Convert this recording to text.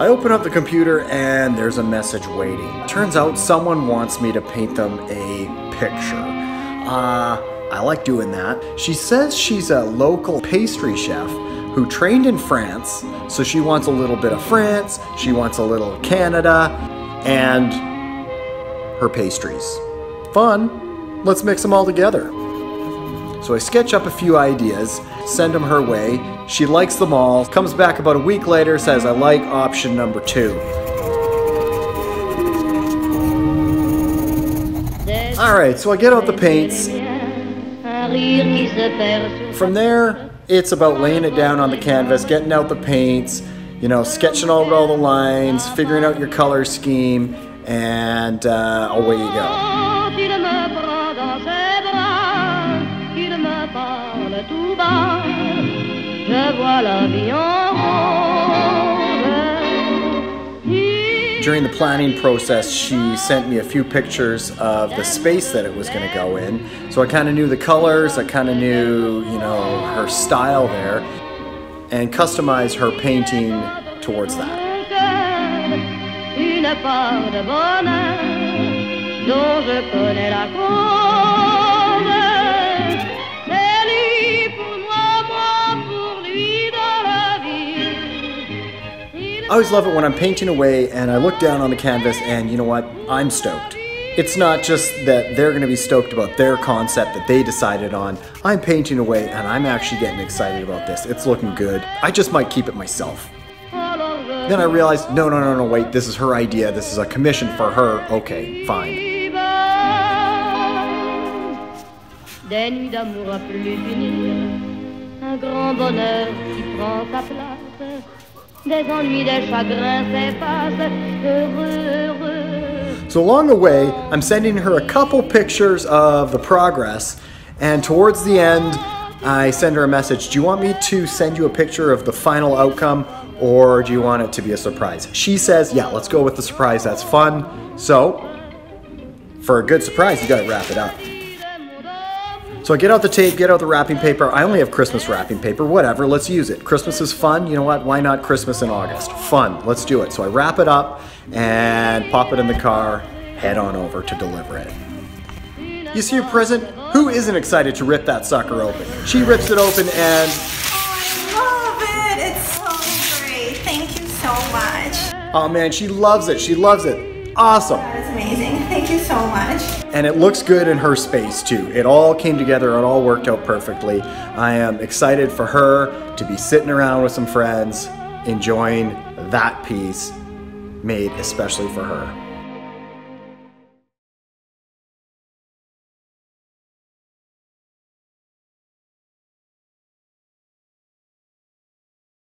I open up the computer and there's a message waiting. Turns out someone wants me to paint them a picture. Uh, I like doing that. She says she's a local pastry chef who trained in France, so she wants a little bit of France, she wants a little Canada, and her pastries. Fun. Let's mix them all together. So I sketch up a few ideas, send them her way. She likes them all, comes back about a week later, says, I like option number two. Alright, so I get out the paints. From there, it's about laying it down on the canvas, getting out the paints, you know, sketching out all the lines, figuring out your color scheme, and uh, away you go. During the planning process, she sent me a few pictures of the space that it was going to go in. So I kind of knew the colors, I kind of knew, you know, her style there, and customized her painting towards that. I always love it when I'm painting away and I look down on the canvas and you know what? I'm stoked. It's not just that they're going to be stoked about their concept that they decided on. I'm painting away and I'm actually getting excited about this. It's looking good. I just might keep it myself. Then I realized, no, no, no, no, wait, this is her idea. This is a commission for her. Okay, fine. D'amour à plus finir, un grand bonheur qui prend place. Des ennuis, des chagrins s'effacent, heureux, heureux. So along the way, I'm sending her a couple pictures of the progress, and towards the end, I send her a message. Do you want me to send you a picture of the final outcome, or do you want it to be a surprise? She says, yeah, let's go with the surprise. That's fun. So, for a good surprise, you gotta wrap it up. So I get out the tape, get out the wrapping paper. I only have Christmas wrapping paper, whatever, let's use it. Christmas is fun, you know what? Why not Christmas in August? Fun, let's do it. So I wrap it up and pop it in the car, head on over to deliver it. You see your present? Who isn't excited to rip that sucker open? She rips it open and. Oh, I love it! It's so great. Thank you so much. Oh man, she loves it. She loves it. Awesome. That was amazing. Thank you so much. And it looks good in her space too. It all came together, it all worked out perfectly. I am excited for her to be sitting around with some friends, enjoying that piece made especially for her.